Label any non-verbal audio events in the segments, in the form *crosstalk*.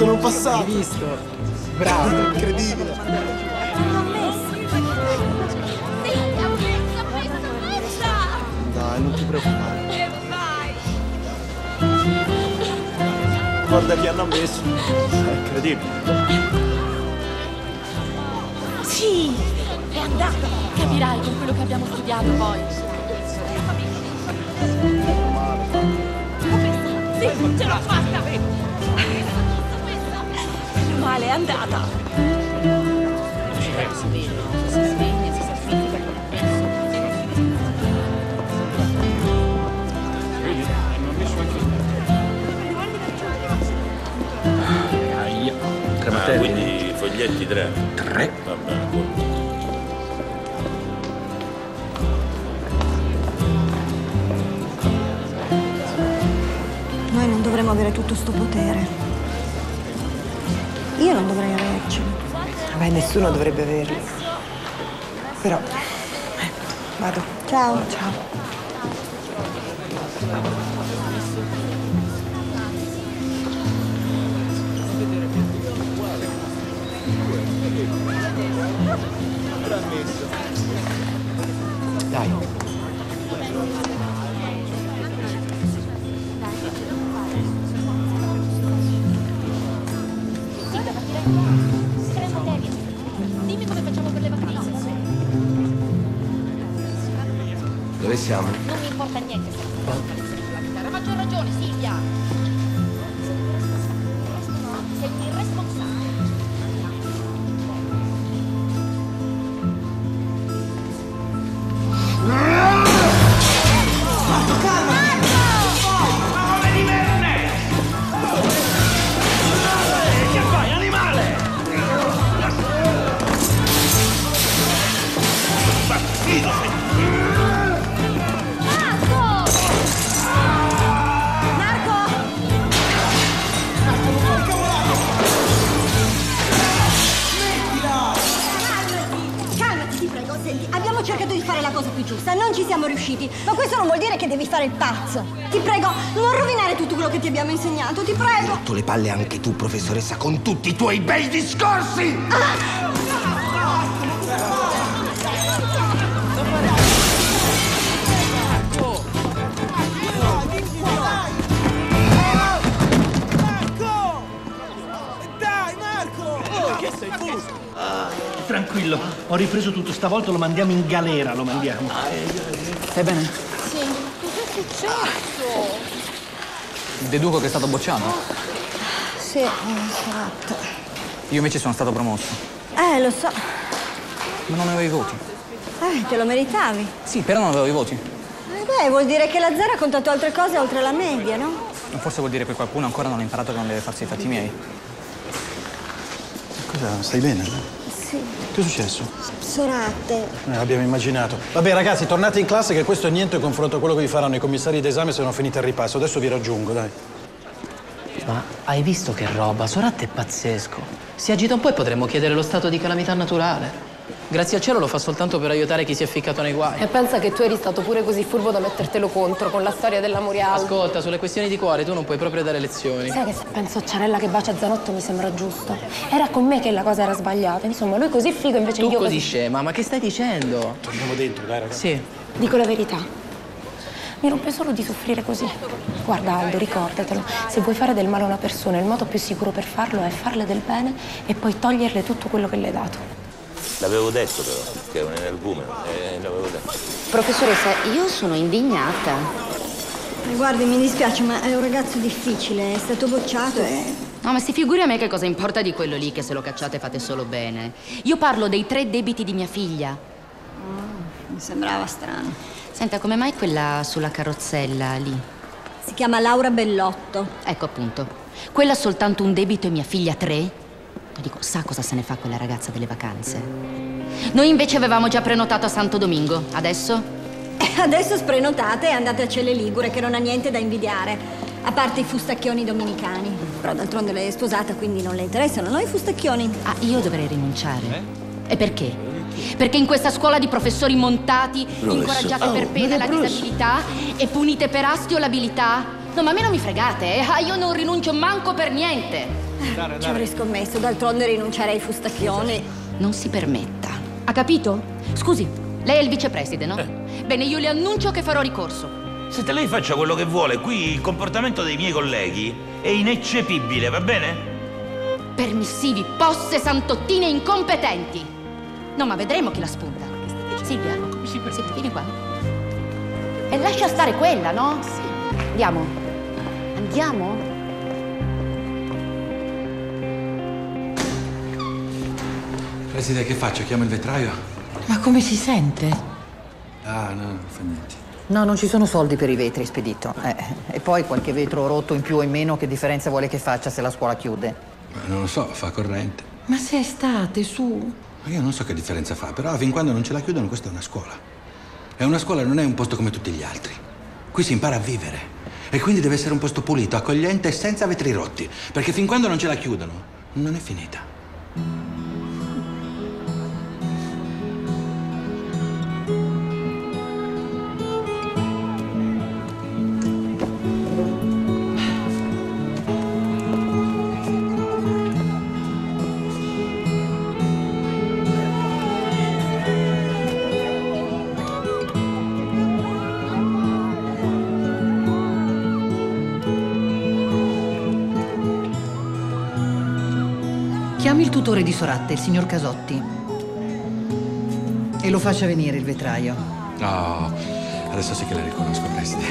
sono passato. Hai visto? Bravo. Incredibile. Dai, non ti preoccupare. E vai. Guarda chi hanno ammesso. È incredibile. Sì, è andata. Capirai con quello che abbiamo studiato poi. Sì, ce l'ho fatta. Male è andata. Aia. Ah, quindi foglietti tre. Tre. Va bene. Noi non dovremmo avere tutto sto potere. Beh, nessuno dovrebbe averli. Però, eh, vado. Ciao. Ciao. Dai. Dove siamo? Non mi importa niente se non la chitarra. Maggior ragione, Silvia. Tu le palle anche tu, professoressa, con tutti i tuoi bei discorsi! Tranquillo, ho ripreso tutto, stavolta lo mandiamo in galera, lo mandiamo. Stai bene? Sì. Cos'è successo? Deduco che è stato bocciato. Sì, esatto. Io invece sono stato promosso. Eh, lo so. Ma non avevo i voti. Eh, te lo meritavi. Sì, però non avevo i voti. Eh beh, vuol dire che la zero ha contato altre cose oltre la media, no? Ma Forse vuol dire che qualcuno ancora non ha imparato che non deve farsi i fatti miei. Cosa? Stai bene? Sì. Che è successo? Sorate. Eh, abbiamo immaginato. Vabbè ragazzi, tornate in classe che questo è niente in confronto a quello che vi faranno i commissari d'esame se non finite il ripasso. Adesso vi raggiungo, dai. Ma hai visto che roba? Sorat è pazzesco. Si agita un po' e potremmo chiedere lo stato di calamità naturale. Grazie al cielo lo fa soltanto per aiutare chi si è ficcato nei guai. E pensa che tu eri stato pure così furbo da mettertelo contro con la storia della Murialdo. Ascolta, sulle questioni di cuore tu non puoi proprio dare lezioni. Sai che se penso a Ciarella che bacia Zanotto mi sembra giusto. Era con me che la cosa era sbagliata. Insomma, lui così figo invece Tu io così scema, ma che stai dicendo? Torniamo dentro, dai ragazzi. Sì. Dico la verità. Mi rompe solo di soffrire così. Guarda Aldo, ricordatelo, se vuoi fare del male a una persona, il modo più sicuro per farlo è farle del bene e poi toglierle tutto quello che le hai dato. L'avevo detto però, che è un energumeno. Eh, l'avevo detto. Professoressa, io sono indignata. Guardi, mi dispiace, ma è un ragazzo difficile, è stato bocciato e... No, ma si figuri a me che cosa importa di quello lì che se lo cacciate fate solo bene. Io parlo dei tre debiti di mia figlia. Mi sembrava strano. Senta, come mai quella sulla carrozzella lì? Si chiama Laura Bellotto. Ecco appunto. Quella ha soltanto un debito e mia figlia tre? Dico, sa cosa se ne fa quella ragazza delle vacanze? Noi invece avevamo già prenotato a Santo Domingo. Adesso? E adesso sprenotate e andate a Celle Ligure, che non ha niente da invidiare. A parte i fustacchioni dominicani. Però d'altronde lei è sposata, quindi non le interessano, no? I fustacchioni. Ah, io dovrei rinunciare. E perché? Perché in questa scuola di professori montati Professor- incoraggiate Oh, per ma pena la professor- disabilità e punite per astio l'abilità? No, ma a me non mi fregate, eh? Ah, io non rinuncio manco per niente. Ci avrei scommesso, d'altronde rinunciare ai fustacchioni. Non si permetta. Ha capito? Scusi, lei è il vicepreside, no? Bene, io le annuncio che farò ricorso. Senta, lei faccia quello che vuole. Qui il comportamento dei miei colleghi è ineccepibile, va bene? Permissivi, posse, santottine incompetenti. No, ma vedremo chi la spunta. Silvia, sì, vieni qua. E lascia stare quella, no? Sì. Andiamo. Andiamo? Preside, che faccio? Chiamo il vetraio? Ma come si sente? Ah, no, non fa niente. No, non ci sono soldi per i vetri, spedito. Eh, e poi qualche vetro rotto in più o in meno, che differenza vuole che faccia se la scuola chiude? Ma non lo so, fa corrente. Ma se è estate, su. Ma io non so che differenza fa, però fin quando non ce la chiudono questa è una scuola. E una scuola non è un posto come tutti gli altri. Qui si impara a vivere. E quindi deve essere un posto pulito, accogliente e senza vetri rotti. Perché fin quando non ce la chiudono, non è finita. Tutore di Soratte, il signor Casotti. E lo faccia venire il vetraio. No, adesso sì che la riconosco, preside.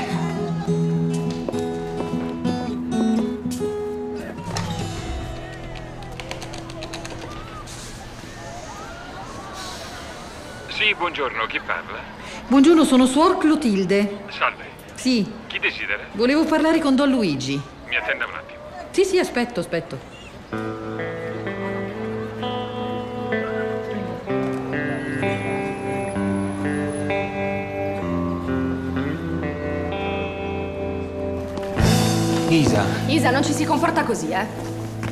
Sì, buongiorno, chi parla? Buongiorno, sono Suor Clotilde. Salve, Sì, chi desidera? volevo parlare con Don Luigi. Mi attenda un attimo. Sì, sì, aspetto, aspetto. Non ci si comporta così, eh.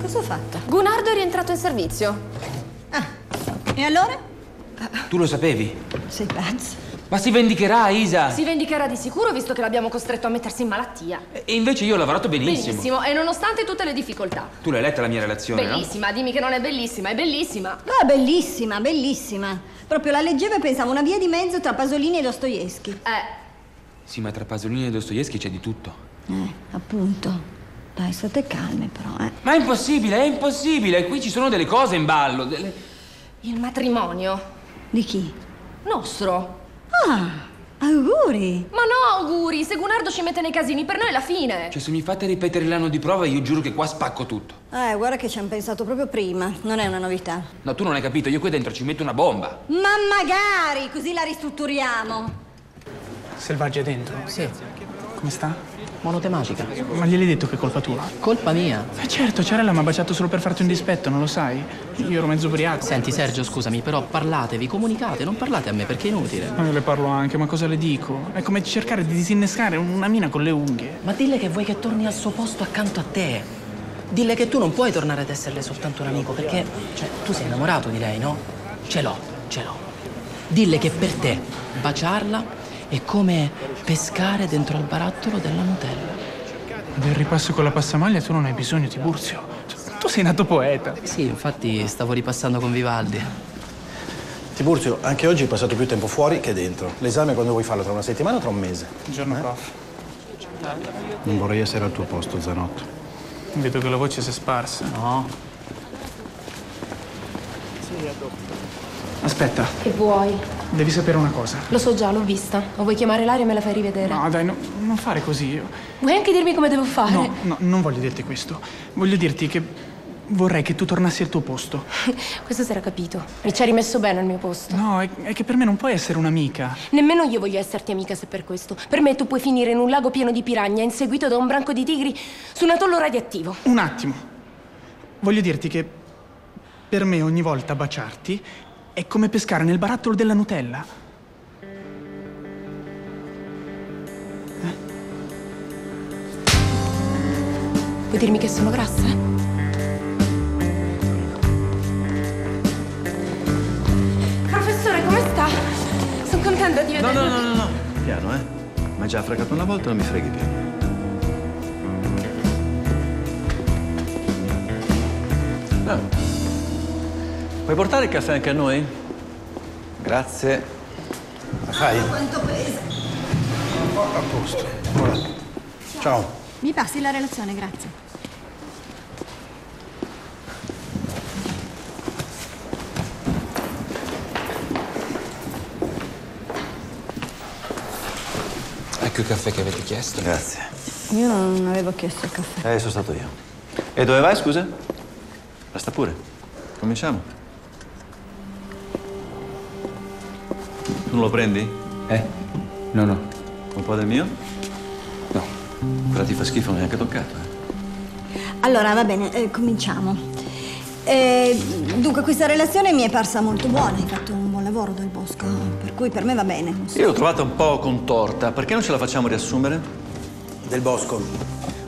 Cosa ho fatto? Gunardo è rientrato in servizio. E allora? Tu lo sapevi? Sei pazzo. Ma si vendicherà, Isa! Si vendicherà di sicuro visto che l'abbiamo costretto a mettersi in malattia. E invece io ho lavorato benissimo. Benissimo, e nonostante tutte le difficoltà. Tu l'hai letta la mia relazione, no? Bellissima, dimmi che non è bellissima, è bellissima. Ah, bellissima, bellissima. Proprio la leggevo e pensavo una via di mezzo tra Pasolini e Dostoevsky. Eh, Sì, ma tra Pasolini e Dostoevsky c'è di tutto. Eh, appunto. Dai, state calme però, eh. Ma è impossibile, è impossibile! Qui ci sono delle cose in ballo. delle- il matrimonio. Di chi? Nostro. Ah, auguri. Ma no, auguri, se Gunardo ci mette nei casini, per noi è la fine. Cioè, se mi fate ripetere l'anno di prova, io giuro che qua spacco tutto. Eh, guarda che ci hanno pensato proprio prima. Non è una novità. No, tu non hai capito, io qui dentro ci metto una bomba. Ma magari, così la ristrutturiamo. Selvaggia è dentro? Sì. Come sta? Monotematica. Ma gliel'hai detto che è colpa tua? Colpa mia. Eh certo, Ciarella mi ha baciato solo per farti un dispetto, non lo sai? Io ero mezzo ubriaco. Senti Sergio, scusami, però parlatevi, comunicate, non parlate a me perché è inutile. Ma io le parlo anche, ma cosa le dico? È come cercare di disinnescare una mina con le unghie. Ma dille che vuoi che torni al suo posto accanto a te. Dille che tu non puoi tornare ad esserle soltanto un amico, perché, cioè, tu sei innamorato di lei, no? Ce l'ho, ce l'ho. Dille che per te baciarla è come pescare dentro al barattolo della Nutella. Del ripasso con la passamaglia tu non hai bisogno, Tiburzio. Cioè, Tu sei nato poeta. Sì, infatti stavo ripassando con Vivaldi. Tiburzio, anche oggi hai passato più tempo fuori che dentro. L'esame quando vuoi farlo? Tra una settimana o tra un mese? Buongiorno, prof. Non vorrei essere al tuo posto, Zanotto. Vedo che la voce si è sparsa. No. Aspetta, Che vuoi? devi sapere una cosa. Lo so già, l'ho vista. O vuoi chiamare l'aria e me la fai rivedere? No, dai, no- non fare così. Vuoi anche dirmi come devo fare? No, no, non voglio dirti questo. Voglio dirti che vorrei che tu tornassi al tuo posto. *laughs* Questo si era capito. Mi ci hai rimesso bene al mio posto. No, è, è che per me non puoi essere un'amica. Nemmeno io voglio esserti amica se per questo. Per me tu puoi finire in un lago pieno di piragna, inseguito da un branco di tigri su un atollo radioattivo. Un attimo. Voglio dirti che per me ogni volta baciarti è come pescare nel barattolo della Nutella. Puoi dirmi che sono grassa? Professore cercando di No, vedere. no, no, no, no. Piano, eh. Ma già fregato una volta, non mi freghi più. Puoi portare il caffè anche a noi? Grazie. Fai? Quanto pesa? A posto. Voilà. Ciao. Mi passi la relazione, grazie. Ecco il caffè che avete chiesto. Grazie. Io non avevo chiesto il caffè. Eh, sono stato io. E dove vai, scusa? Basta pure. Cominciamo. Non lo prendi? Eh? No, no. Un po' del mio? No. Quella ti fa schifo, non hai neanche toccato. eh. Allora, va bene, eh, cominciamo. Eh, dunque, questa relazione mi è parsa molto buona. Hai fatto un buon lavoro del bosco, per cui per me va bene. so. Io l'ho trovata un po' contorta. Perché non ce la facciamo riassumere? Del Bosco.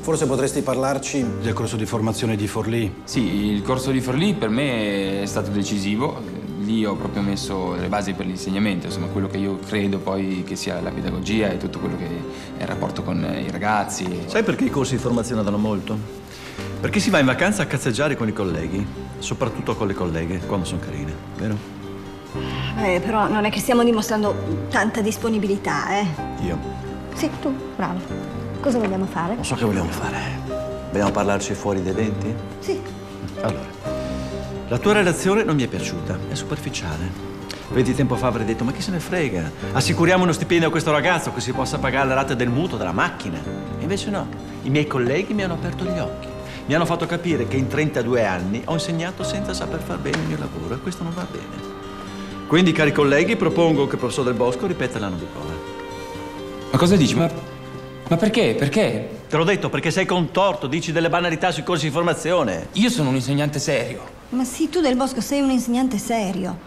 Forse potresti parlarci del corso di formazione di Forlì. Sì, il corso di Forlì per me è stato decisivo. Lì ho proprio messo le basi per l'insegnamento, insomma, quello che io credo poi che sia la pedagogia e tutto quello che è il rapporto con i ragazzi. Sai perché i corsi di formazione danno molto? Perché si va in vacanza a cazzeggiare con i colleghi, soprattutto con le colleghe, quando sono carine, vero? Eh, però non è che stiamo dimostrando tanta disponibilità, eh. Io. Sì, tu, bravo. Cosa vogliamo fare? Non so che vogliamo fare. Vogliamo parlarci fuori dai denti? Sì. Allora, la tua relazione non mi è piaciuta, è superficiale. Vedi, tempo fa avrei detto, ma chi se ne frega? Assicuriamo uno stipendio a questo ragazzo che si possa pagare le rate del mutuo della macchina. Invece no, i miei colleghi mi hanno aperto gli occhi. Mi hanno fatto capire che in 32 anni ho insegnato senza saper far bene il mio lavoro e questo non va bene. Quindi, cari colleghi, propongo che il professor Del Bosco ripeta l'anno di prova. Ma cosa dici? Ma, ma perché? Perché? Te l'ho detto, perché sei contorto, dici delle banalità sui corsi di formazione. Io sono un insegnante serio. Ma sì, tu del Bosco sei un insegnante serio.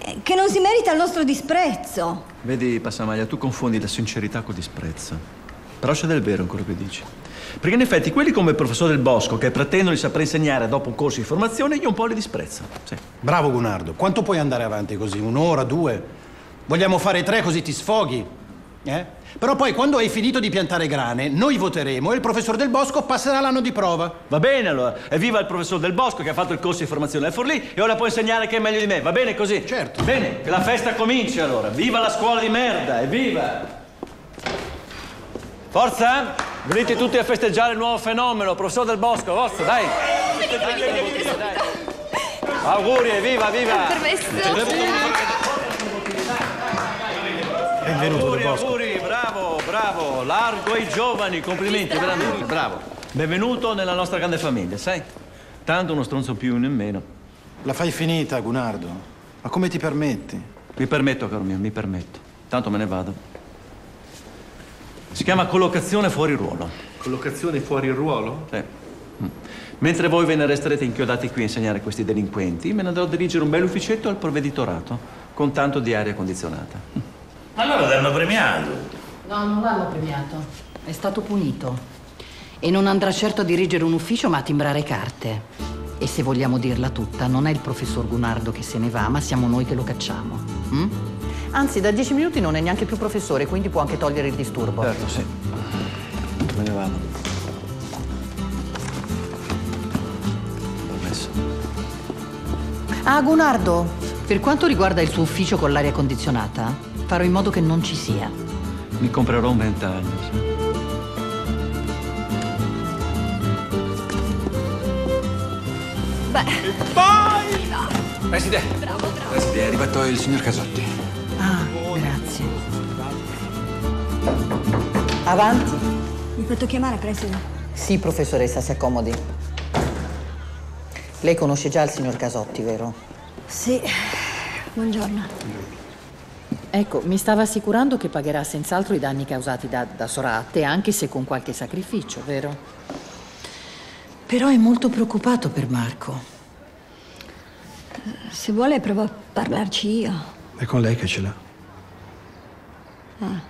eh, Che non si merita il nostro disprezzo. Vedi, Passamaglia, tu confondi la sincerità col disprezzo. Però c'è del vero in quello che dici. Perché in effetti quelli come il professor Del Bosco, che pretendono di saper insegnare dopo un corso di formazione, io un po' li disprezzo. Sì. Bravo Gunardo. Quanto puoi andare avanti così? Un'ora, due? Vogliamo fare tre così ti sfoghi? Eh? Però poi quando hai finito di piantare grane, noi voteremo e il professor Del Bosco passerà l'anno di prova. Va bene allora. Evviva il professor Del Bosco che ha fatto il corso di formazione al Forlì e ora può insegnare che è meglio di me. Va bene così? Certo. Bene, che la festa cominci allora. Viva la scuola di merda, evviva! Forza! Venite tutti a festeggiare il nuovo fenomeno, professor Del Bosco, forza, dai! Auguri, evviva, viva! Benvenuto Auguri, Bosco. auguri, bravo, bravo, largo ai giovani, complimenti, veramente, bravo. Benvenuto nella nostra grande famiglia, sai? Tanto uno stronzo più né meno. La fai finita, Gunardo. Ma come ti permetti? Mi permetto, caro mio, mi permetto. Tanto me ne vado. Si chiama collocazione fuori ruolo. Collocazione fuori ruolo? Sì. Mm. Mentre voi ve ne resterete inchiodati qui a insegnare a questi delinquenti, me ne andrò a dirigere un bel ufficetto al provveditorato, con tanto di aria condizionata. Allora ti hanno premiato. No, non l'hanno premiato. È stato punito. E non andrà certo a dirigere un ufficio, ma a timbrare carte. E se vogliamo dirla tutta, non è il professor Gunardo che se ne va, ma siamo noi che lo cacciamo. Mm? Anzi, da dieci minuti non è neanche più professore, quindi può anche togliere il disturbo. Certo, sì. Me ne vado. Permesso. Ah, Gunardo, per quanto riguarda il suo ufficio con l'aria condizionata, farò in modo che non ci sia. Mi comprerò un ventaglio, sì. Beh. Preside. Preside, è arrivato il signor Casotti. Ah, grazie. Avanti. Mi fatto chiamare, preside? Sì, professoressa, si accomodi. Lei conosce già il signor Casotti, vero? Sì. Buongiorno. Ecco, mi stava assicurando che pagherà senz'altro i danni causati da, da Sorate, anche se con qualche sacrificio, vero? Però è molto preoccupato per Marco. Se vuole provo a parlarci io. È con lei che ce l'ha. Ah,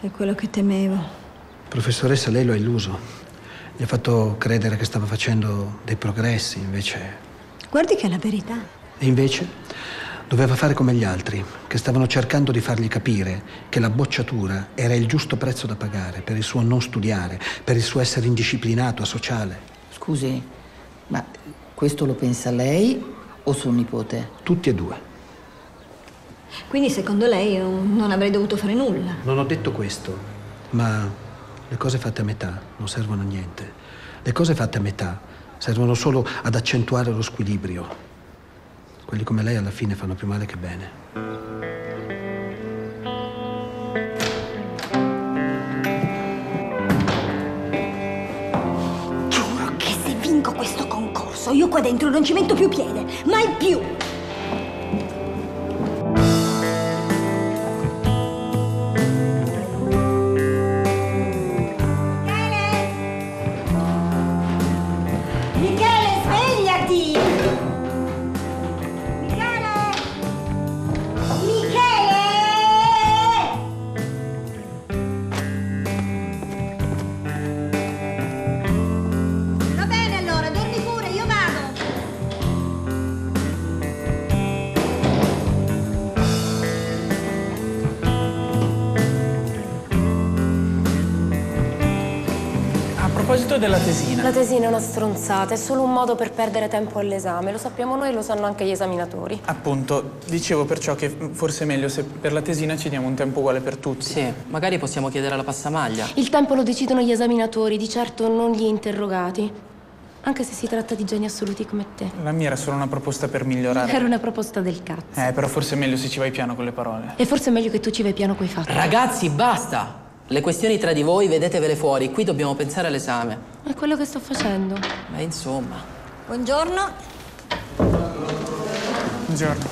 è quello che temevo. Professoressa, lei lo ha illuso. Gli ha fatto credere che stava facendo dei progressi, invece... Guardi che è la verità. E invece? Doveva fare come gli altri, che stavano cercando di fargli capire che la bocciatura era il giusto prezzo da pagare per il suo non studiare, per il suo essere indisciplinato, asociale. Scusi, ma questo lo pensa lei o suo nipote? Tutti e due. Quindi secondo lei io non avrei dovuto fare nulla. Non ho detto questo, ma le cose fatte a metà non servono a niente. Le cose fatte a metà servono solo ad accentuare lo squilibrio. Quelli come lei alla fine fanno più male che bene. Giuro che se vinco questo concorso io qua dentro non ci metto più piede. Mai più. Proposito della tesina. La tesina è una stronzata, è solo un modo per perdere tempo all'esame. Lo sappiamo noi e lo sanno anche gli esaminatori. Appunto, dicevo perciò che forse è meglio se per la tesina ci diamo un tempo uguale per tutti. Sì, magari possiamo chiedere alla passamaglia. Il tempo lo decidono gli esaminatori, di certo non gli interrogati. Anche se si tratta di geni assoluti come te. La mia era solo una proposta per migliorare. Era una proposta del cazzo. Eh, però forse è meglio se ci vai piano con le parole. E forse è meglio che tu ci vai piano coi fatti. Ragazzi, basta! Le questioni tra di voi vedetevele fuori, qui dobbiamo pensare all'esame. È quello che sto facendo. Beh, insomma. Buongiorno. Buongiorno.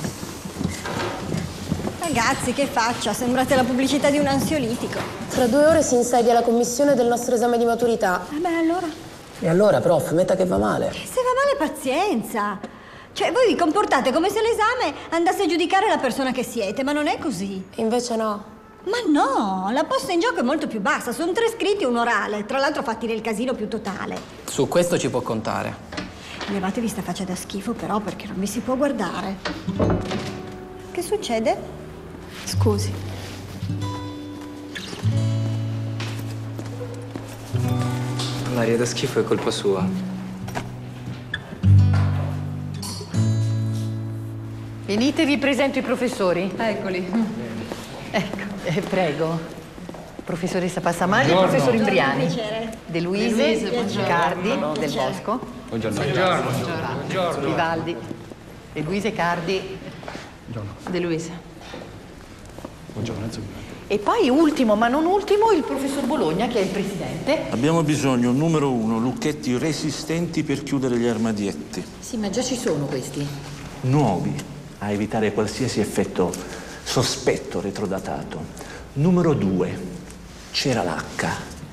Ragazzi, che faccia? Sembrate la pubblicità di un ansiolitico. Tra due ore si insedia la commissione del nostro esame di maturità. Eh beh, allora. E allora, prof, metta che va male. Se va male, pazienza. Cioè, voi vi comportate come se l'esame andasse a giudicare la persona che siete, ma non è così. Invece no. Ma no, la posta in gioco è molto più bassa. Sono tre scritti e un orale, tra l'altro fatti nel casino più totale. Su questo ci può contare. Levatevi sta faccia da schifo, però, perché non vi si può guardare. Che succede? Scusi. L'aria da schifo è colpa sua. Venite, vi presento i professori. Eccoli. Ecco, eh, prego. Professoressa Passamaglia e Buongiorno. professor Imbriani. De Luise, De Luise, buongiorno. Cardi, Buongiorno. Del Bosco. Buongiorno. Buongiorno. Vivaldi. De Luise Cardi. De Luise. Buongiorno, Enzo. E poi ultimo, ma non ultimo, il professor Bologna, che è il presidente. Abbiamo bisogno, numero uno, lucchetti resistenti per chiudere gli armadietti. Sì, ma già ci sono questi. Nuovi, a evitare qualsiasi effetto sospetto retrodatato. Numero due, c'era l'H.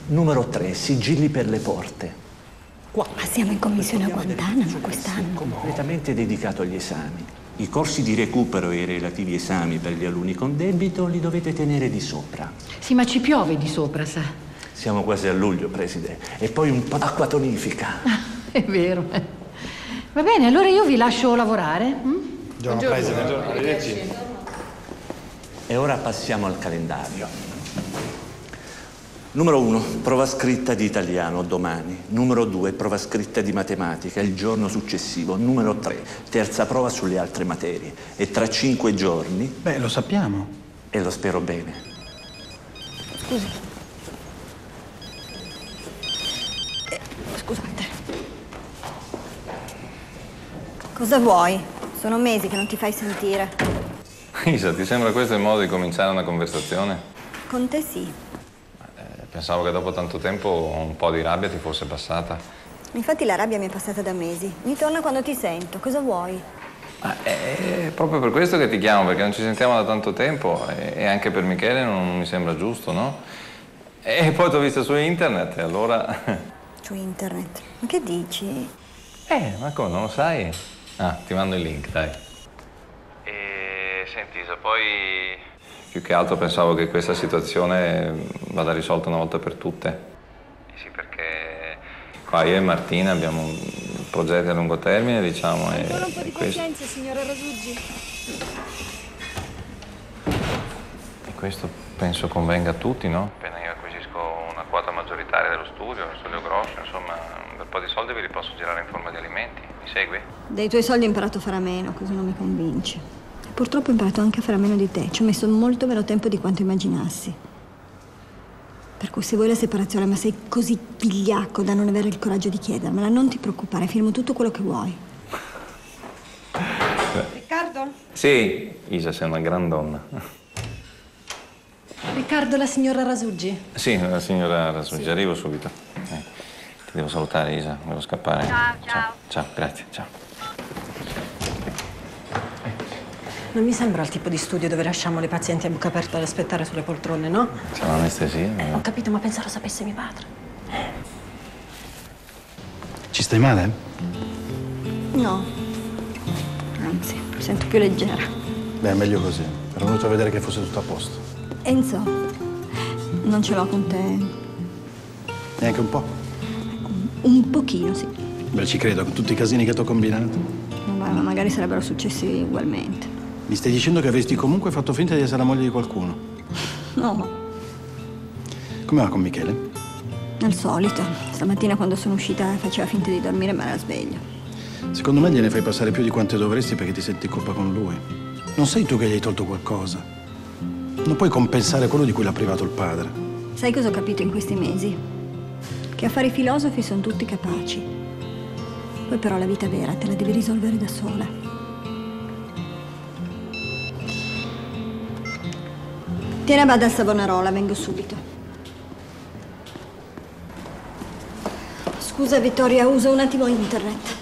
Numero tre, sigilli per le porte. Ma siamo in commissione a Guantanamo quest'anno. Completamente dedicato agli esami. I corsi di recupero e i relativi esami per gli alunni con debito li dovete tenere di sopra. Sì, ma ci piove di sopra, sa. Siamo quasi a luglio, preside. E poi un po' d'acqua tonifica. *laughs* È vero. Va bene, allora io vi lascio lavorare. mm? Buongiorno, preside. E ora passiamo al calendario. Numero uno, prova scritta di italiano domani. Numero due, prova scritta di matematica il giorno successivo. Numero tre, terza prova sulle altre materie. E tra cinque giorni... Beh, lo sappiamo. E lo spero bene. Scusi. Eh, scusate. Cosa vuoi? Sono mesi che non ti fai sentire. *laughs* Isa, ti sembra questo il modo di cominciare una conversazione? Con te sì. Pensavo che dopo tanto tempo un po' di rabbia ti fosse passata. Infatti la rabbia mi è passata da mesi. Mi torna quando ti sento. Cosa vuoi? Ma è proprio per questo che ti chiamo, perché non ci sentiamo da tanto tempo e e anche per Michele non mi sembra giusto, no? E poi ti ho visto su internet e allora... Su internet. Ma che dici? Eh, ma come, non lo sai? Ah, ti mando il link, dai. E senti Isa, poi più che altro pensavo che questa situazione vada risolta una volta per tutte. Eh sì, perché qua io e Martina abbiamo un progetto a lungo termine, diciamo, e, Ancora un po' di e questo... pazienza, signora Rosuggi. questo penso convenga a tutti, no? Appena io acquisisco una quota maggioritaria dello studio, lo studio grosso, insomma, un bel po' di soldi ve li posso girare in forma di alimenti. Mi segui? Dei tuoi soldi ho imparato a fare a meno, così non mi convinci. Purtroppo ho imparato anche a fare a meno di te. Ci ho messo molto meno tempo di quanto immaginassi. Per cui se vuoi la separazione, ma sei così vigliacco da non avere il coraggio di chiedermela, non ti preoccupare, firmo tutto quello che vuoi. Riccardo? Sì, Isa, sei una gran donna. Riccardo, la signora Rasuggi. Sì, la signora Rasucci, arrivo subito. Eh, ti devo salutare, Isa, devo scappare. Ciao, ciao. Ciao, grazie, ciao. Non mi sembra il tipo di studio dove lasciamo le pazienti a bocca aperta ad aspettare sulle poltrone, no? C'è l'anestesia? Ho capito, ma pensa lo sapesse mio padre. Ci stai male? No. Anzi, mi sento più leggera. Beh, è meglio così. Ero venuto a vedere che fosse tutto a posto. Enzo, non ce l'ho con te. Neanche un po'. Un pochino, sì. Beh, ci credo, con tutti i casini che ti ho combinato. Vabbè, ma magari sarebbero successi ugualmente. Mi stai dicendo che avresti comunque fatto finta di essere la moglie di qualcuno? No, Come va con Michele? al solito. Stamattina quando sono uscita faceva finta di dormire ma era sveglia. Secondo me gliene fai passare più di quante dovresti perché ti senti colpa con lui. Non sei tu che gli hai tolto qualcosa. Non puoi compensare quello di cui l'ha privato il padre. Sai cosa ho capito in questi mesi? Che a fare i filosofi sono tutti capaci. Poi però la vita vera te la devi risolvere da sola. Vada a Savonarola, vengo subito. Scusa Vittoria, uso un attimo internet.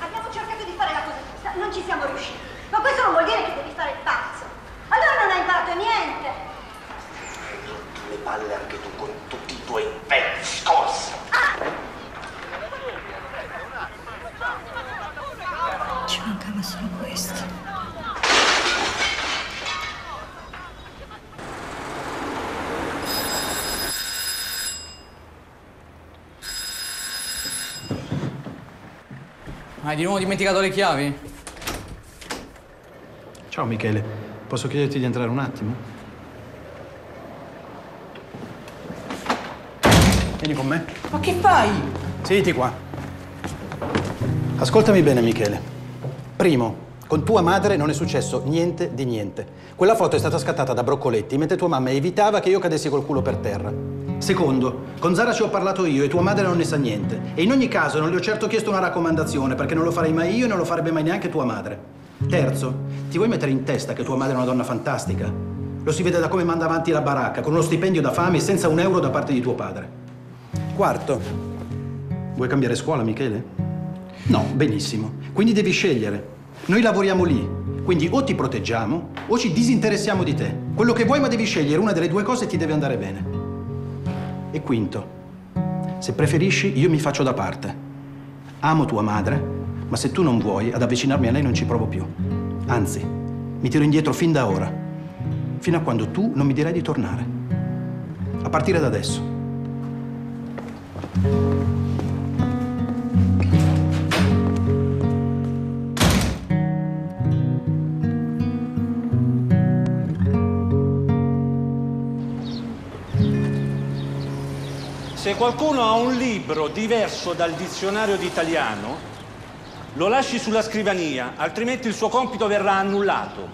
Abbiamo cercato di fare la cosa giusta, non ci siamo riusciti. Ma questo non vuol dire che devi fare il pazzo. Allora non hai imparato niente. Le palle anche tu con tutti i tuoi pezzi scorsi. Ci mancava solo questo. Hai di nuovo dimenticato le chiavi? Ciao Michele, posso chiederti di entrare un attimo? Vieni con me. Ma che fai? Siediti qua. Ascoltami bene, Michele. Primo, con tua madre non è successo niente di niente. Quella foto è stata scattata da Broccoletti mentre tua mamma evitava che io cadessi col culo per terra. Secondo, con Zara ci ho parlato io e tua madre non ne sa niente. E in ogni caso non le ho certo chiesto una raccomandazione perché non lo farei mai io e non lo farebbe mai neanche tua madre. Terzo, ti vuoi mettere in testa che tua madre è una donna fantastica? Lo si vede da come manda avanti la baracca, con uno stipendio da fame e senza un euro da parte di tuo padre. Quarto, vuoi cambiare scuola, Michele? No, benissimo. Quindi devi scegliere. Noi lavoriamo lì, quindi o ti proteggiamo o ci disinteressiamo di te. Quello che vuoi, ma devi scegliere una delle due cose ti deve andare bene. E quinto, se preferisci, io mi faccio da parte. Amo tua madre, ma se tu non vuoi, ad avvicinarmi a lei non ci provo più. Anzi, mi tiro indietro fin da ora, fino a quando tu non mi dirai di tornare. A partire da adesso. Qualcuno ha un libro diverso dal dizionario d'italiano, lo lasci sulla scrivania, altrimenti il suo compito verrà annullato.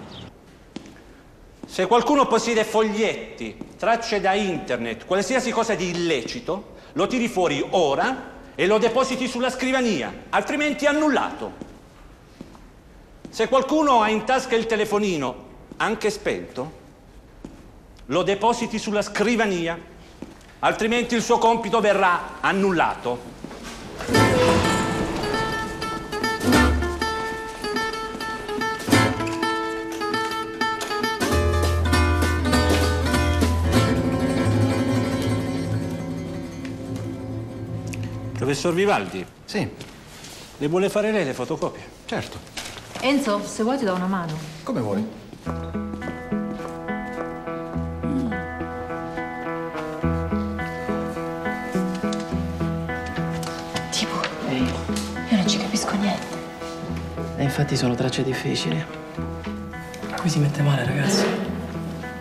Se qualcuno possiede foglietti, tracce da internet, qualsiasi cosa di illecito, lo tiri fuori ora e lo depositi sulla scrivania, altrimenti annullato. Se qualcuno ha in tasca il telefonino, anche spento, lo depositi sulla scrivania, altrimenti il suo compito verrà annullato. Professor Vivaldi? Sì. Le vuole fare lei le fotocopie? Certo. Enzo, se vuoi ti do una mano. Come vuoi. Tipo, io non ci capisco niente. E infatti sono tracce difficili. Qui si mette male, ragazzi.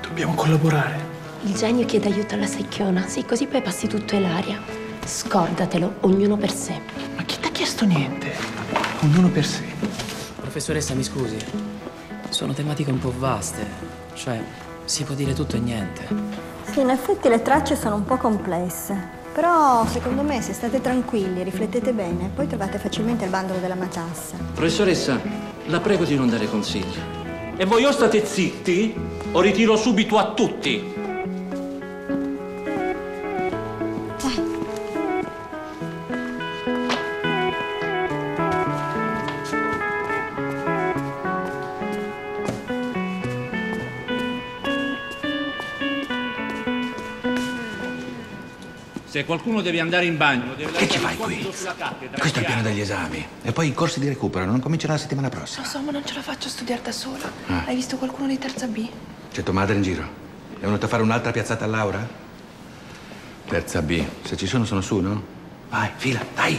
Dobbiamo collaborare. Il genio chiede aiuto alla secchiona, sì, così poi passi tutto e l'aria. Scordatelo, ognuno per sé. Ma chi ti ha chiesto niente? Ognuno per sé. Professoressa, mi scusi. Sono tematiche un po' vaste. Cioè, si può dire tutto e niente. Sì, in effetti le tracce sono un po' complesse. Però secondo me se state tranquilli, riflettete bene, poi trovate facilmente il bandolo della matassa. Professoressa, la prego di non dare consigli. E voi o state zitti o ritiro subito a tutti. Qualcuno deve andare in bagno, deve Che ci fai qui? Questo è il piano degli esami. E poi i corsi di recupero non cominciano la settimana prossima. Lo so, ma non ce la faccio a studiare da sola. Ah. Hai visto qualcuno di terza B? C'è tua madre in giro. È venuta a fare un'altra piazzata a Laura? Terza B. Se ci sono, sono su, no? Vai, fila, dai!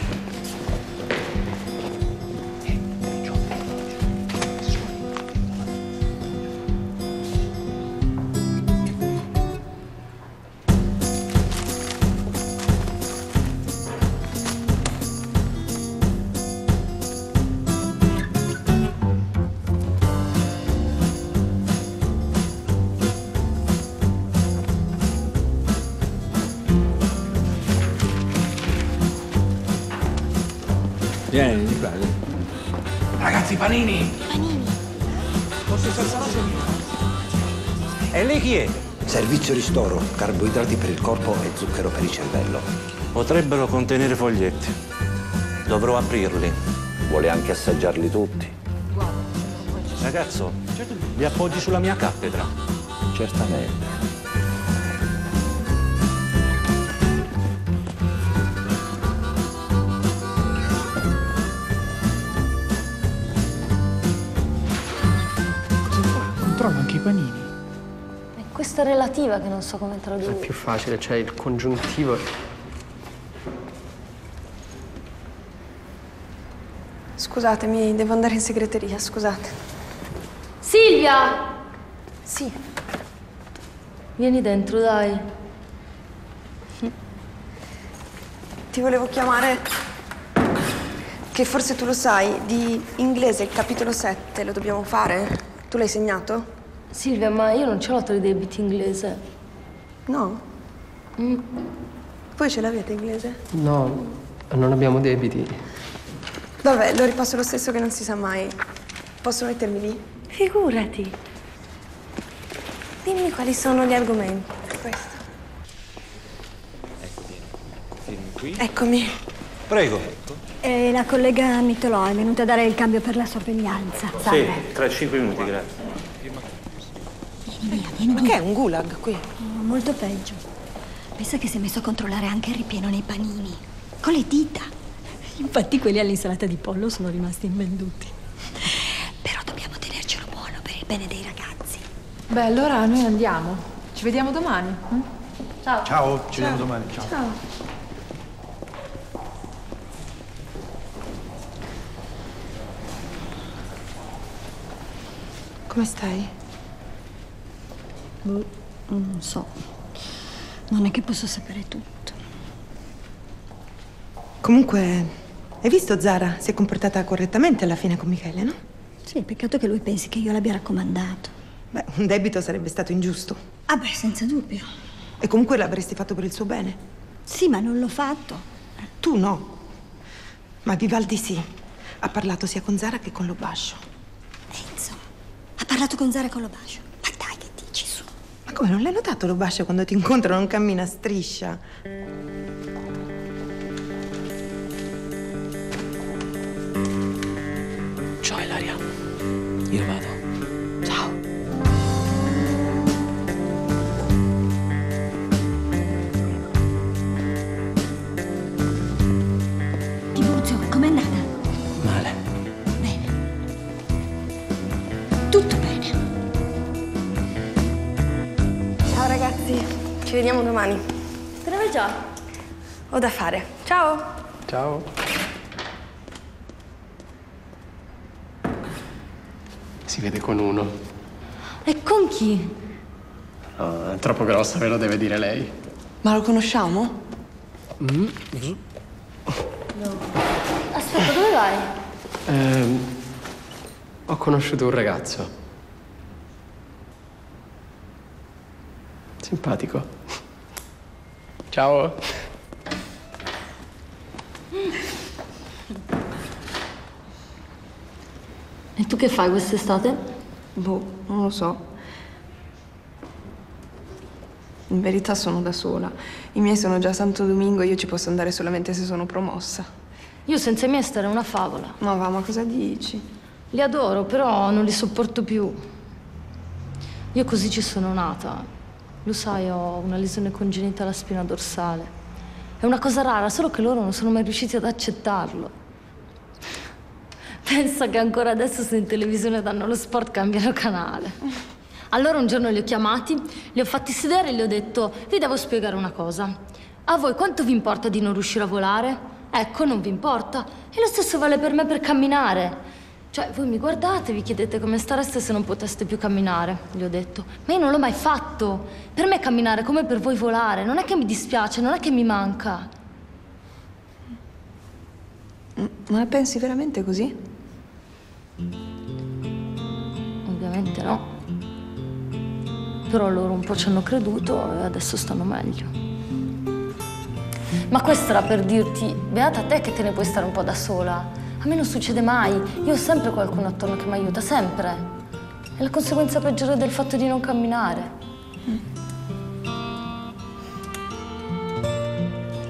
Vieni, di qua. Ragazzi, panini! E lei chi è? Servizio ristoro, carboidrati per il corpo e zucchero per il cervello. Potrebbero contenere foglietti. Dovrò aprirli. Vuole anche assaggiarli tutti? Ragazzo, li appoggi sulla mia cattedra. Certamente. I panini. È questa relativa che non so come È tradurre. più facile, c'è il congiuntivo. Scusatemi, devo andare in segreteria, scusate. Silvia! Sì. Vieni dentro, dai. Ti volevo chiamare, che forse tu lo sai, di inglese il capitolo 7 lo dobbiamo fare? Tu l'hai segnato? Silvia, ma io non ce l'ho tra i debiti inglese. No? Voi ce l'avete inglese? No, non abbiamo debiti. Vabbè, lo ripasso lo stesso che non si sa mai. Posso mettermi lì? Figurati. Dimmi quali sono gli argomenti. Questo. Eccomi. Prego. E la collega Mitolò è venuta a dare il cambio per la sorveglianza. Salve. tra 5 minuti, grazie. Via, vieni Ma via. che è un gulag qui? Molto peggio. Pensa che si è messo a controllare anche il ripieno nei panini. Con le dita. Infatti quelli all'insalata di pollo sono rimasti invenduti. Però dobbiamo tenercelo buono per il bene dei ragazzi. Beh, allora noi andiamo. Ci vediamo domani. mm? Ciao. Ciao, ci vediamo domani. Ciao. Ciao. Come stai? Boh, non so. Non è che posso sapere tutto. Comunque, hai visto Zara? Si è comportata correttamente alla fine con Michele, no? Sì, peccato che lui pensi che io l'abbia raccomandato. Beh, un debito sarebbe stato ingiusto. Ah beh, senza dubbio. E comunque l'avresti fatto per il suo bene. Sì, ma non l'ho fatto. Tu no. Ma Vivaldi sì. Ha parlato sia con Zara che con Lobascio. Enzo, ha parlato con Zara e con Lobascio. Ma dai, che dici su? Ma come non l'hai notato Lobascio quando ti incontra non cammina striscia? Vediamo domani. Te ne vai già? Ho da fare. Ciao. Ciao. Si vede con uno. E con chi? No, è troppo grossa, ve lo deve dire lei. Ma lo conosciamo? Mm. Aspetta, dove vai? Ehm, ho conosciuto un ragazzo. Simpatico. Ciao. E tu che fai quest'estate? Boh, non lo so. In verità sono da sola. I miei sono già a Santo Domingo e io ci posso andare solamente se sono promossa. Io senza i miei stare una favola. Ma va, ma cosa dici? Li adoro, però non li sopporto più. Io così ci sono nata. Lo sai, ho una lesione congenita alla spina dorsale. È una cosa rara, solo che loro non sono mai riusciti ad accettarlo. Pensa che ancora adesso se in televisione danno lo sport cambiano canale. Allora un giorno li ho chiamati, li ho fatti sedere e gli ho detto vi devo spiegare una cosa. A voi quanto vi importa di non riuscire a volare? Ecco, non vi importa. E lo stesso vale per me per camminare. Cioè, voi mi guardate, vi chiedete come stareste se non poteste più camminare, gli ho detto. Ma io non l'ho mai fatto. Per me camminare è come per voi volare. Non è che mi dispiace, non è che mi manca. Ma pensi veramente così? Ovviamente no. Però loro un po' ci hanno creduto e adesso stanno meglio. Ma questo era per dirti, beata te che te ne puoi stare un po' da sola. A me non succede mai. Io ho sempre qualcuno attorno che mi aiuta, sempre. È la conseguenza peggiore del fatto di non camminare.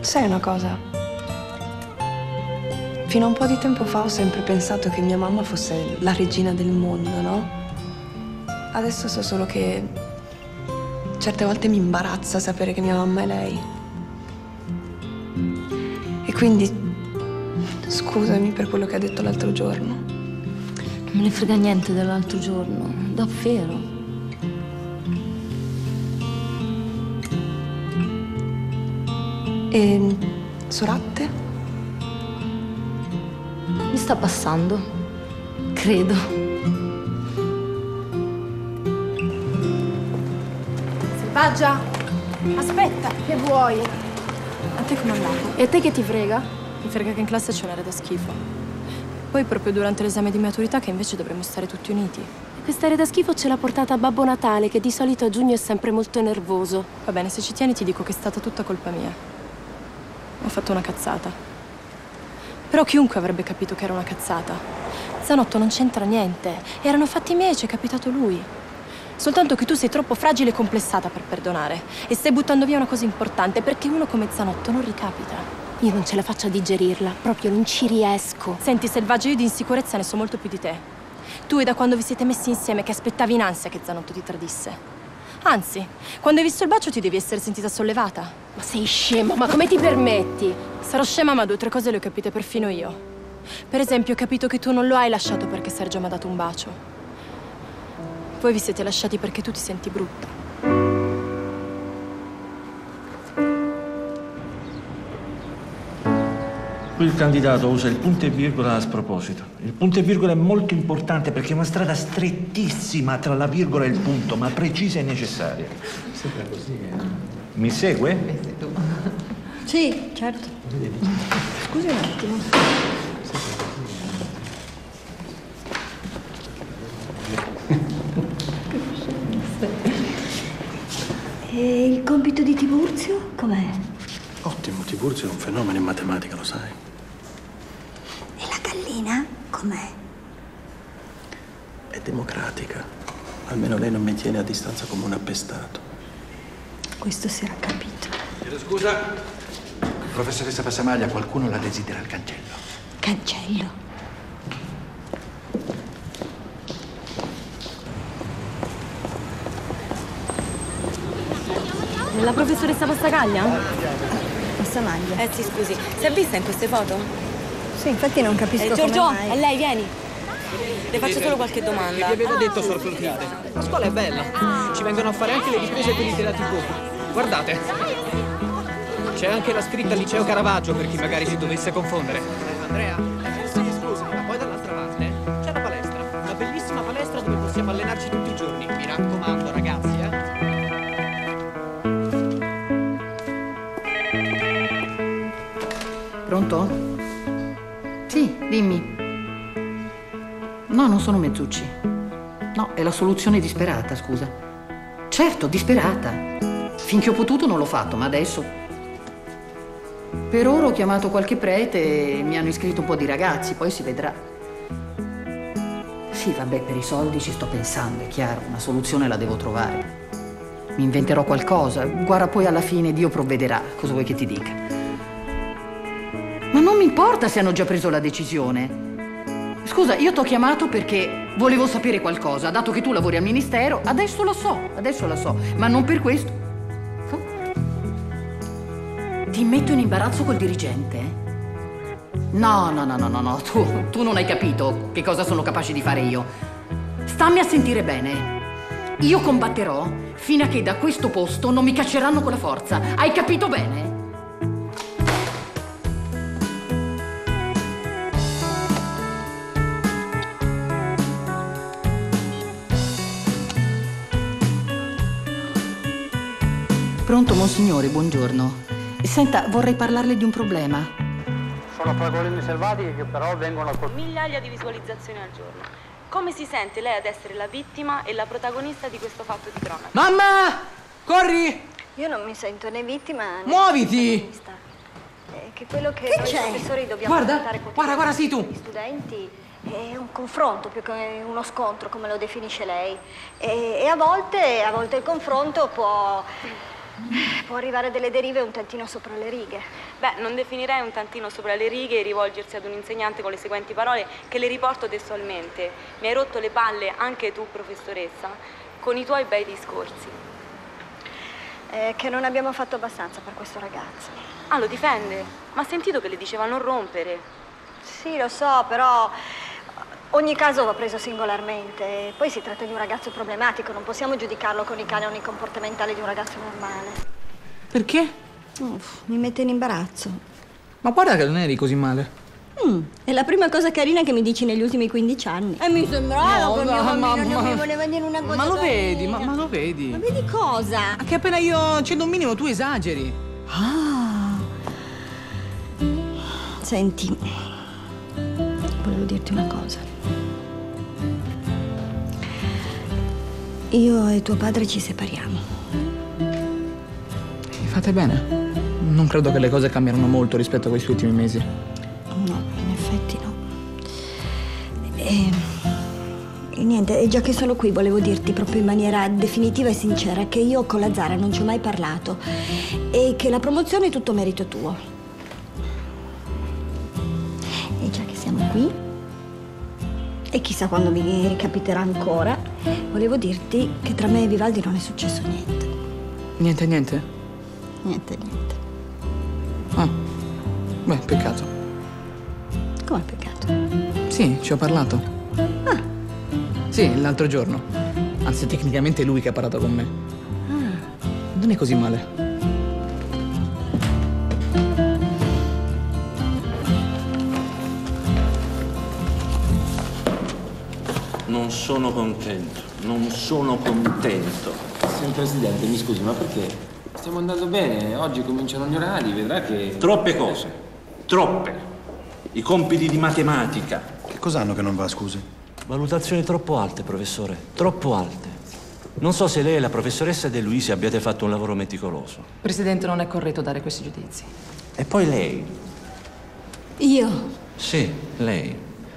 Sai una cosa? Fino a un po' di tempo fa ho sempre pensato che mia mamma fosse la regina del mondo, no? Adesso so solo che certe volte mi imbarazza sapere che mia mamma è lei. E quindi scusami per quello che ha detto l'altro giorno. Non me ne frega niente dell'altro giorno, davvero. E Soratte? Mi sta passando. Credo. Selvaggia, aspetta, che vuoi? A te com'è andata? E a te che ti frega? Mi frega che in classe c'è un'area da schifo. Poi proprio durante l'esame di maturità che invece dovremmo stare tutti uniti. Questa area da schifo ce l'ha portata Babbo Natale, che di solito a giugno è sempre molto nervoso. Va bene, se ci tieni ti dico che è stata tutta colpa mia. Ho fatto una cazzata. Però chiunque avrebbe capito che era una cazzata. Zanotto non c'entra niente. Erano fatti miei e ci è capitato lui. Soltanto che tu sei troppo fragile e complessata per perdonare. E stai buttando via una cosa importante, perché uno come Zanotto non ricapita. Io non ce la faccio a digerirla, proprio non ci riesco. Senti, Selvaggio, io di insicurezza ne so molto più di te. Tu è da quando vi siete messi insieme che aspettavi in ansia che Zanotto ti tradisse. Anzi, quando hai visto il bacio ti devi essere sentita sollevata. Ma sei scemo, ma come ti permetti? Sarò scema, ma due o tre cose le ho capite perfino io. Per esempio, ho capito che tu non lo hai lasciato perché Sergio mi ha dato un bacio. Voi vi siete lasciati perché tu ti senti brutta. Qui il candidato usa il punto e virgola a sproposito. Il punto e virgola è molto importante perché è una strada strettissima tra la virgola e il punto, ma precisa e necessaria. Sempre così, eh? Mi segue? Sì, certo. Scusi un attimo. E il compito di Tiburzio com'è? Ottimo, Tiburzio è un fenomeno in matematica, lo sai. Com'è? È democratica. Almeno lei non mi tiene a distanza come un appestato. Questo si era capito. Chiedo scusa. Professoressa Passamaglia, qualcuno la desidera al cancello. Cancello. La professoressa Passacaglia? Passamaglia. Eh sì, scusi. Si è vista in queste foto? Sì, infatti non capisco Eh, come Giorgio, mai. è lei, vieni. Le faccio solo qualche domanda. Vi avevo detto, Sor Clotilde. La scuola è bella. Ci vengono a fare anche le riprese quelli della TV. Guardate. C'è anche la scritta Liceo Caravaggio per chi magari si dovesse confondere. Andrea? Sì, scusa, ma poi dall'altra parte c'è la palestra. Una bellissima palestra dove possiamo allenarci tutti i giorni. Mi raccomando, ragazzi, eh. Pronto? Dimmi. No, non sono mezzucci. No, è la soluzione disperata, scusa. Certo, disperata. Finché ho potuto non l'ho fatto, ma adesso... Per ora ho chiamato qualche prete e mi hanno iscritto un po' di ragazzi, poi si vedrà. Sì, vabbè, per i soldi ci sto pensando, è chiaro, una soluzione la devo trovare. Mi inventerò qualcosa, guarda poi alla fine Dio provvederà, cosa vuoi che ti dica? Ma non mi importa se hanno già preso la decisione. Scusa, io t'ho chiamato perché volevo sapere qualcosa, dato che tu lavori al ministero, adesso lo so, adesso lo so, ma non per questo. Ti metto in imbarazzo col dirigente? No, no, no, no, no, no, tu, tu non hai capito che cosa sono capace di fare io. Stammi a sentire bene. Io combatterò fino a che da questo posto non mi cacceranno con la forza. Hai capito bene? Pronto, monsignore, buongiorno. Senta, vorrei parlarle di un problema. Sono fragolini selvatici che però vengono a Migliaia di visualizzazioni al giorno. Come si sente lei ad essere la vittima e la protagonista di questo fatto di cronaca? Mamma! Corri! Io non mi sento né vittima né Muoviti! È che quello che, Che noi c'è? professori dobbiamo Guarda, guarda, guarda, sei tu. agli studenti è un confronto più che uno scontro, come lo definisce lei. E, e a, volte, a volte il confronto può, può arrivare delle derive un tantino sopra le righe. Beh, non definirei un tantino sopra le righe e rivolgersi ad un insegnante con le seguenti parole che le riporto testualmente. Mi hai rotto le palle anche tu, professoressa, con i tuoi bei discorsi. È che non abbiamo fatto abbastanza per questo ragazzo. Ah, lo difende? Ma ha sentito che le diceva non rompere. Sì, lo so, però ogni caso va preso singolarmente. Poi si tratta di un ragazzo problematico, non possiamo giudicarlo con i canoni comportamentali di un ragazzo normale. Perché? Uff, mi mette in imbarazzo. Ma guarda che non eri così male. Mm, è la prima cosa carina che mi dici negli ultimi 15 anni. E mi sembrava No, che mio ma- bambino ma- non mi voleva dire una cosa Ma lo vedi, ma, ma lo vedi? Ma vedi cosa? Che appena io accendo un minimo tu esageri. Ah. Senti, volevo dirti una cosa. Io e tuo padre ci separiamo. Fate bene. Non credo che le cose cambieranno molto rispetto a questi ultimi mesi. No, in effetti no. E, e niente, e già che sono qui volevo dirti proprio in maniera definitiva e sincera che io con la Zara non ci ho mai parlato e che la promozione è tutto merito tuo. E già che siamo qui, e chissà quando mi ricapiterà ancora, volevo dirti che tra me e Vivaldi non è successo niente. Niente, niente. Niente, niente. Ah. Beh, peccato. Come peccato? Sì, ci ho parlato. Ah. Sì, l'altro giorno. Anzi, tecnicamente è lui che ha parlato con me. Ah. Non è così male. Sono contento, non sono contento. Signor Presidente, mi scusi, ma perché? Stiamo andando bene, oggi cominciano gli orali, vedrà che... Troppe cose, troppe. I compiti di matematica. Che cos'hanno che non va, scusi? Valutazioni troppo alte, professore, troppo alte. Non so se lei e la professoressa De Luisi abbiate fatto un lavoro meticoloso. Presidente, non è corretto dare questi giudizi. E poi lei. Io? Sì, lei.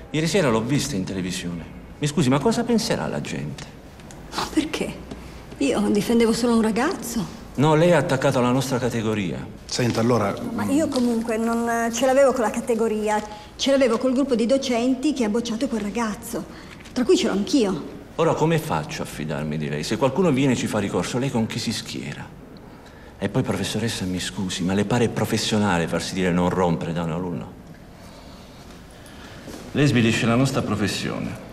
Ieri sera l'ho vista in televisione. Mi scusi, ma cosa penserà la gente? Ma perché? Io difendevo solo un ragazzo. No, lei ha attaccato la nostra categoria. Senta, allora, Ma io comunque non eh, ce l'avevo con la categoria, ce l'avevo col gruppo di docenti che ha bocciato quel ragazzo, tra cui ce l'ho anch'io. Ora come faccio a fidarmi di lei? Se qualcuno viene e ci fa ricorso, lei con chi si schiera? E poi, professoressa, mi scusi, ma le pare professionale farsi dire non rompere da un alunno? Lei svilisce la nostra professione.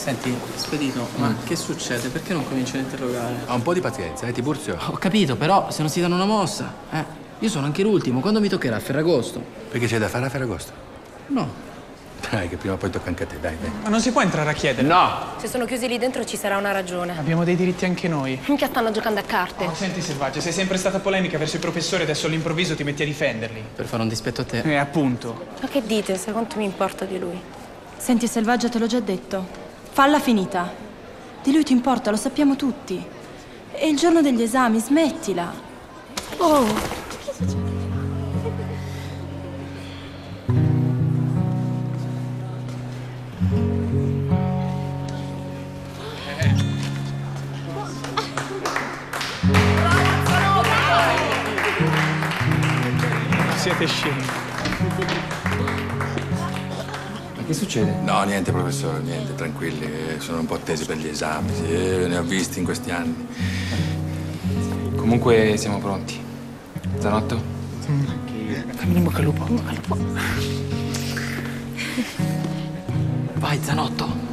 Senti, Spedito, ma che succede? Perché non cominci a interrogare? Ha un po' di pazienza, eh, Tiburzio? Ho capito, però se non si danno una mossa, eh. Io sono anche l'ultimo, quando mi toccherà? A Ferragosto? Perché c'è da fare a Ferragosto? No. Dai, che prima o poi tocca anche a te, dai, dai. Ma non si può entrare a chiedere? No! Se sono chiusi lì dentro ci sarà una ragione. Abbiamo dei diritti anche noi. Minchia stanno giocando a carte. Oh, senti, Selvaggia, sei sempre stata polemica verso i professori, adesso all'improvviso ti metti a difenderli. Per fare un dispetto a te. Eh, appunto. Ma che dite? Sai quanto mi importa di lui? Senti, Selvaggia, te l'ho già detto. Falla finita. Di lui ti importa, lo sappiamo tutti. E il giorno degli esami, smettila. Oh! Siete scemi. Che succede? No, niente, professore, niente, tranquilli. eh, Sono un po' attesi per gli esami, sì, eh, ne ho visti in questi anni. Comunque siamo pronti. Zanotto? Fammi in bocca al lupo. Vai, Zanotto.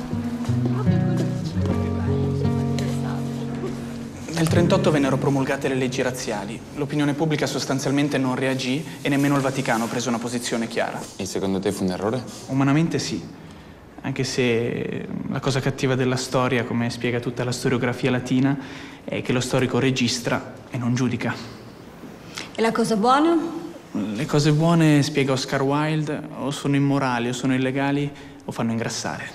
Nel 38 vennero promulgate le leggi razziali. L'opinione pubblica sostanzialmente non reagì e nemmeno il Vaticano prese una posizione chiara. E secondo te fu un errore? Umanamente sì. Anche se la cosa cattiva della storia, come spiega tutta la storiografia latina, è che lo storico registra e non giudica. E la cosa buona? Le cose buone, spiega Oscar Wilde, o sono immorali o sono illegali o fanno ingrassare.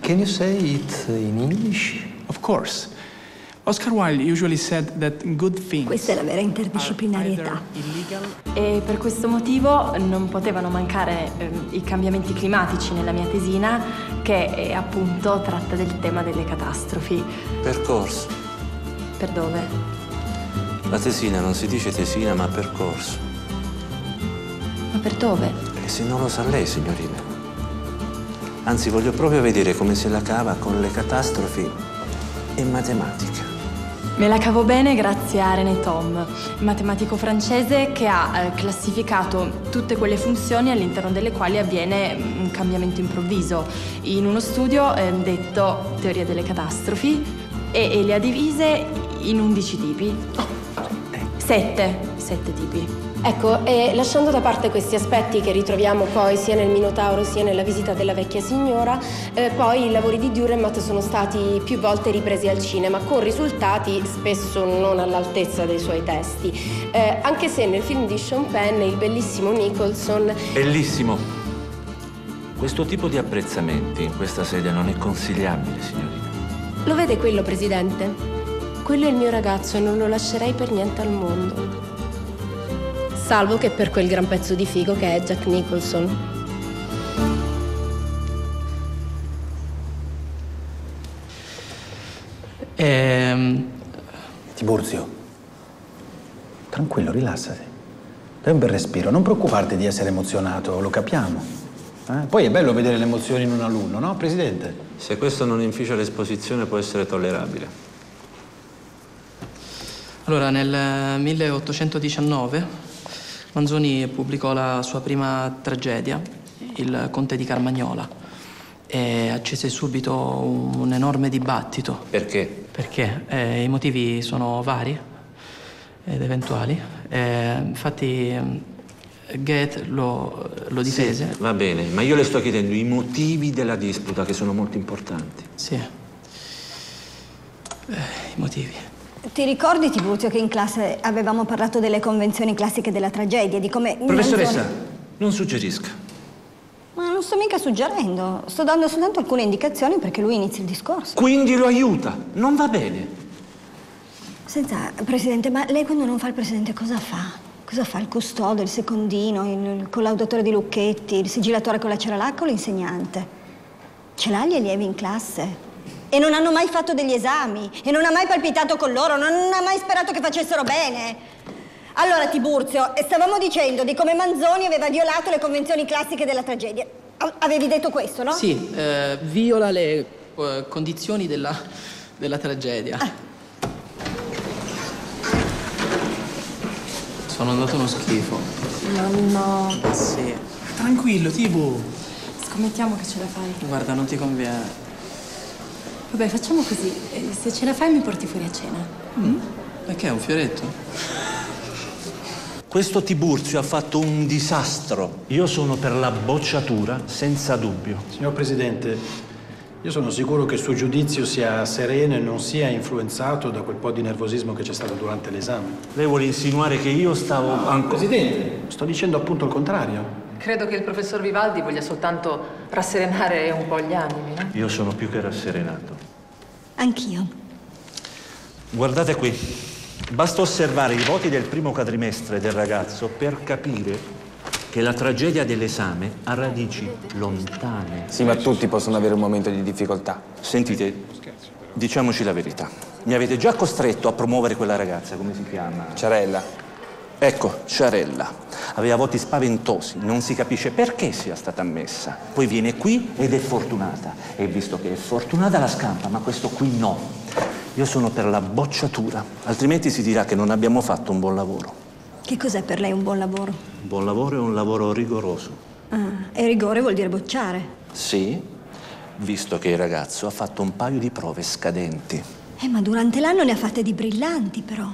Can you say it in English? Of course. Oscar Wilde usually said that good things Questa è la vera interdisciplinarietà. E per questo motivo non potevano mancare ehm, i cambiamenti climatici nella mia tesina, che è, appunto tratta del tema delle catastrofi. Percorso. Per dove? La tesina non si dice tesina, ma percorso. Ma per dove? E se non lo sa lei, signorina. Anzi, voglio proprio vedere come se la cava con le catastrofi e matematica. Me la cavo bene grazie a René Tom, matematico francese che ha eh, classificato tutte quelle funzioni all'interno delle quali avviene un cambiamento improvviso in uno studio eh, detto teoria delle catastrofi e, e le ha divise in 11 tipi. Sette, sette tipi. Ecco, e lasciando da parte questi aspetti che ritroviamo poi sia nel Minotauro sia nella visita della vecchia signora, eh, poi i lavori di Dürrenmatt sono stati più volte ripresi al cinema con risultati spesso non all'altezza dei suoi testi. Eh, anche se nel film di Sean Penn il bellissimo Nicholson Bellissimo. Questo tipo di apprezzamenti in questa sede non è consigliabile, signorina. Lo vede quello, Presidente? Quello è il mio ragazzo e non lo lascerei per niente al mondo. Salvo che per quel gran pezzo di figo che è Jack Nicholson. Ehm, Tiburzio, tranquillo, rilassati. Dai un bel respiro, non preoccuparti di essere emozionato, lo capiamo. Eh? Poi è bello vedere le emozioni in un alunno, no, Presidente? Se questo non inficia l'esposizione può essere tollerabile. allora, nel 1819 Manzoni pubblicò la sua prima tragedia, Il Conte di Carmagnola, e accese subito un enorme dibattito. Perché? Perché? Eh, I motivi sono vari ed eventuali. Eh, infatti Goethe lo, lo difese. Sì, va bene, ma io le sto chiedendo i motivi della disputa, che sono molto importanti. Sì. Eh, I motivi. Ti ricordi, Tiburcio, che in classe avevamo parlato delle convenzioni classiche della tragedia, di come... Professoressa, Manzoni- non suggerisca. Ma non sto mica suggerendo, sto dando soltanto alcune indicazioni perché lui inizi il discorso. Quindi lo aiuta. Non va bene. Senza, Presidente, ma lei quando non fa il Presidente cosa fa? Cosa fa? Il custode, il secondino, il, il collaudatore di Lucchetti, il sigillatore con la ceralacca o l'insegnante? Ce l'ha gli allievi in classe? E non hanno mai fatto degli esami, e non ha mai palpitato con loro, non ha mai sperato che facessero bene. Allora, Tiburzio, stavamo dicendo di come Manzoni aveva violato le convenzioni classiche della tragedia. Avevi detto questo, no? Sì, eh, viola le eh, condizioni della, della tragedia. Sono andato uno schifo. No, no. Sì. Tranquillo, tipo. Scommettiamo che ce la fai. Guarda, non ti conviene. Vabbè, facciamo così. Eh, Se ce la fai mi porti fuori a cena. Mm. Ma che è un fioretto? Questo Tiburzio ha fatto un disastro. Io sono per la bocciatura, senza dubbio. Signor Presidente, io sono sicuro che il suo giudizio sia sereno e non sia influenzato da quel po' di nervosismo che c'è stato durante l'esame. Lei vuole insinuare che io stavo ancora... Presidente, sto dicendo appunto il contrario. Credo che il professor Vivaldi voglia soltanto rasserenare un po' gli animi, no? Io sono più che rasserenato. Anch'io. Guardate qui, basta osservare i voti del primo quadrimestre del ragazzo per capire che la tragedia dell'esame ha radici lontane. Sì, ma tutti possono avere un momento di difficoltà. Sentite, diciamoci la verità. Mi avete già costretto a promuovere quella ragazza, come si chiama? Ciarella. Ecco, Ciarella. Aveva voti spaventosi, non si capisce perché sia stata ammessa. Poi viene qui ed è fortunata. E visto che è fortunata la scampa, ma questo qui no. Io sono per la bocciatura, altrimenti si dirà che non abbiamo fatto un buon lavoro. Che cos'è per lei un buon lavoro? Un buon lavoro è un lavoro rigoroso. Ah, e rigore vuol dire bocciare. Sì, visto che il ragazzo ha fatto un paio di prove scadenti. Eh, ma durante l'anno ne ha fatte di brillanti, però.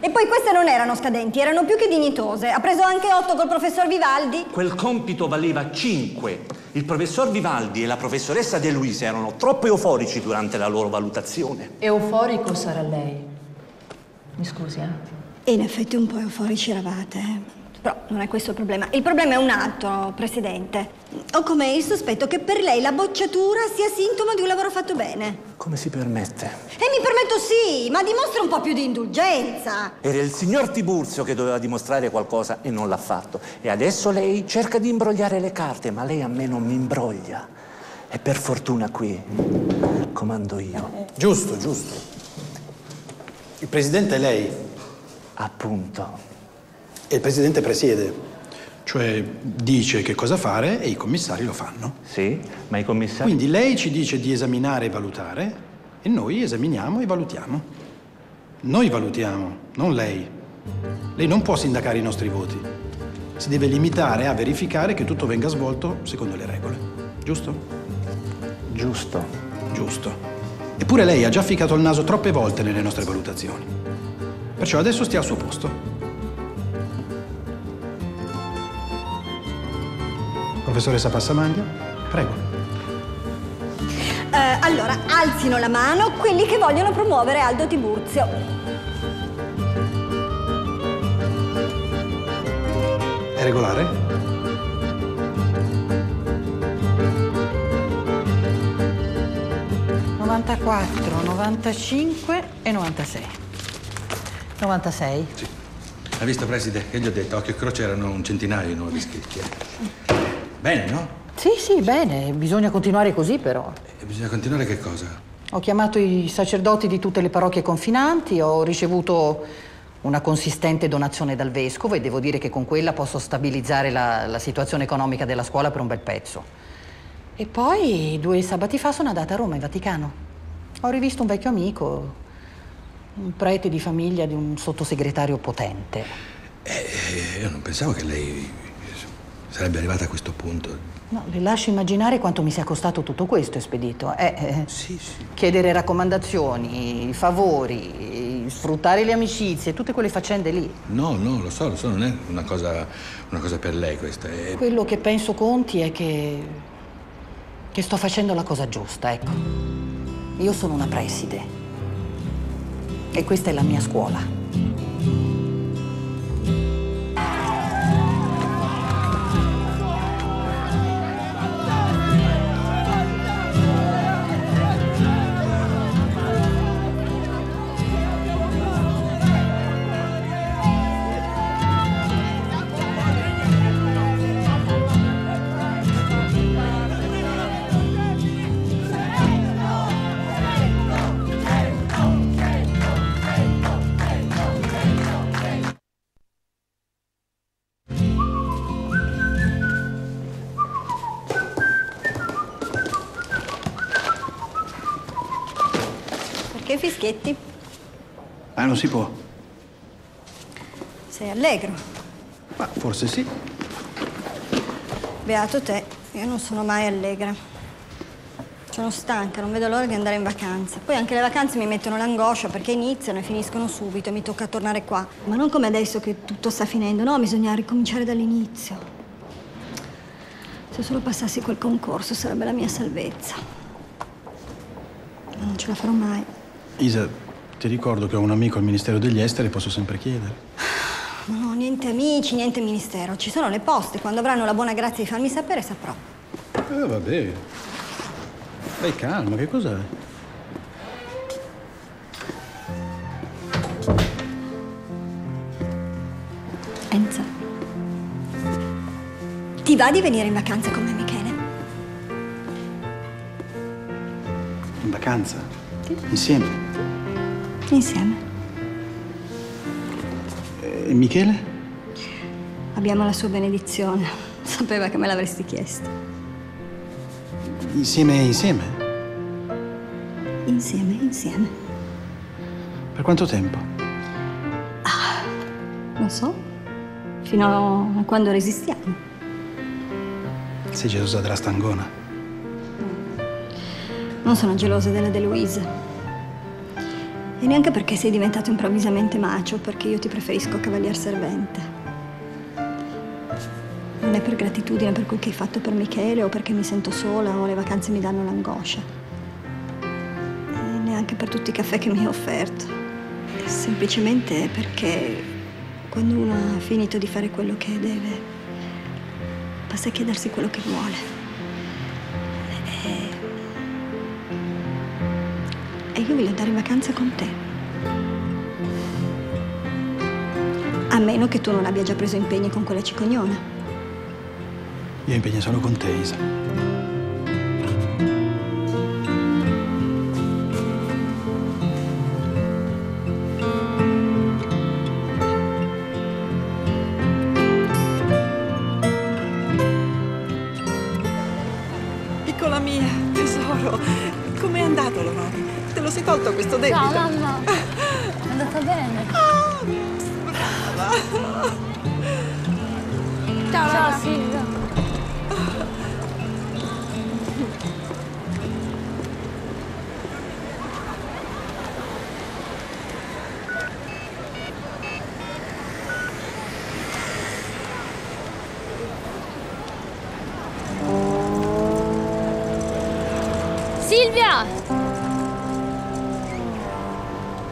E poi queste non erano scadenti, erano più che dignitose. Ha preso anche otto col professor Vivaldi. Quel compito valeva 5. Il professor Vivaldi e la professoressa De Luisa erano troppo euforici durante la loro valutazione. Euforico sarà lei. Mi scusi, eh? E in effetti un po' euforici eravate. eh. Però non è questo il problema. Il problema è un altro, Presidente. Ho come il sospetto che per lei la bocciatura sia sintomo di un lavoro fatto bene. Come si permette? E mi permetto sì, ma dimostra un po' più di indulgenza. Era il signor Tiburzio che doveva dimostrare qualcosa e non l'ha fatto. E adesso lei cerca di imbrogliare le carte, ma lei a me non mi imbroglia. E per fortuna qui comando io. Giusto, giusto. Il Presidente è lei. Appunto. E il Presidente presiede. Cioè dice che cosa fare e i commissari lo fanno. Sì, ma i commissari... Quindi lei ci dice di esaminare e valutare e noi esaminiamo e valutiamo. Noi valutiamo, non lei. Lei non può sindacare i nostri voti. Si deve limitare a verificare che tutto venga svolto secondo le regole. Giusto? Giusto. Giusto. Eppure lei ha già ficcato il naso troppe volte nelle nostre valutazioni. Perciò adesso stia al suo posto. Professoressa Passamaglia, prego. Eh, allora, alzino la mano quelli che vogliono promuovere Aldo Tiburzio. È regolare? Eh, 94, 95 e 96. 96? Ha visto, preside, che gli ho detto? Occhio e croce erano un centinaio i nuovi iscritti. eh. Bene, no? Sì, sì, bene, bisogna continuare così però. E bisogna continuare che cosa? Ho chiamato i sacerdoti di tutte le parrocchie confinanti, ho ricevuto una consistente donazione dal vescovo e devo dire che con quella posso stabilizzare la, la situazione economica della scuola per un bel pezzo. E poi due sabati fa sono andata a Roma, in Vaticano. Ho rivisto un vecchio amico, un prete di famiglia di un sottosegretario potente. Eh, io non pensavo che lei sarebbe arrivata a questo punto. No, le lascio immaginare quanto mi sia costato tutto questo, Espedito. Eh, eh, Chiedere raccomandazioni, favori, sfruttare le amicizie, tutte quelle faccende lì. No, no, lo so, lo so, non è una cosa, una cosa per lei questa. È... Quello che penso conti è che. che sto facendo la cosa giusta, ecco. Io sono una preside. E questa è la mia scuola. Fischietti? Ah, non si può. Sei allegro. Ma forse sì. Beato te, io non sono mai allegra. Sono stanca, non vedo l'ora di andare in vacanza. Poi anche le vacanze mi mettono l'angoscia perché iniziano e finiscono subito e mi tocca tornare qua. Ma non come adesso che tutto sta finendo, no, bisogna ricominciare dall'inizio. Se solo passassi quel concorso sarebbe la mia salvezza. Ma non ce la farò mai. Isa, ti ricordo che ho un amico al Ministero degli Esteri posso sempre chiedere. No, niente amici, niente ministero. Ci sono le poste. Quando avranno la buona grazia di farmi sapere, saprò. Eh, vabbè. Dai, calma, che cos'è? Enza. Ti va di venire in vacanza con me, Michele? In vacanza? Insieme? Insieme. E Michele? Abbiamo la sua benedizione. Sapeva che me l'avresti chiesto. Insieme, insieme? Insieme, insieme. Per quanto tempo? Non so. Fino a quando resistiamo. Sei gelosa della stangona? Non sono gelosa della De Luise. E neanche perché sei diventato improvvisamente macio, perché io ti preferisco cavalier servente. Non è per gratitudine per quel che hai fatto per Michele o perché mi sento sola o le vacanze mi danno l'angoscia. E neanche per tutti i caffè che mi hai offerto. Semplicemente perché quando uno ha finito di fare quello che deve, basta chiedersi quello che vuole. Io voglio andare in vacanza con te. A meno che tu non abbia già preso impegni con quella cicognona. Io impegno solo con te, Isa.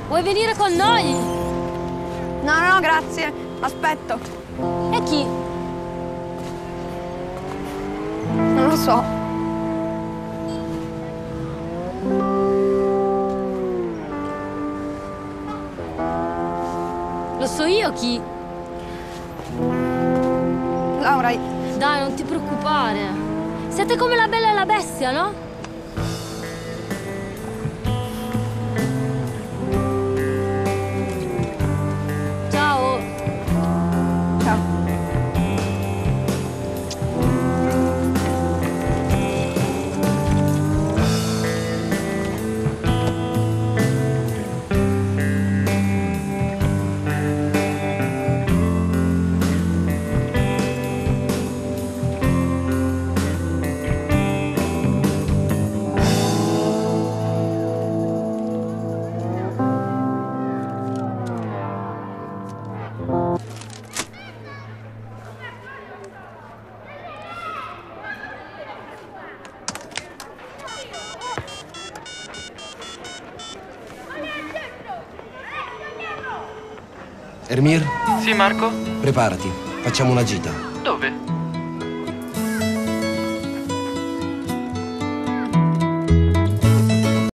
Vuoi venire con noi? No, no, grazie. Aspetto. E chi? Non lo so. Lo so io chi. Laura, Dai, non ti preoccupare. Siete come la bella e la bestia, no? Sì, Marco? preparati, facciamo una gita.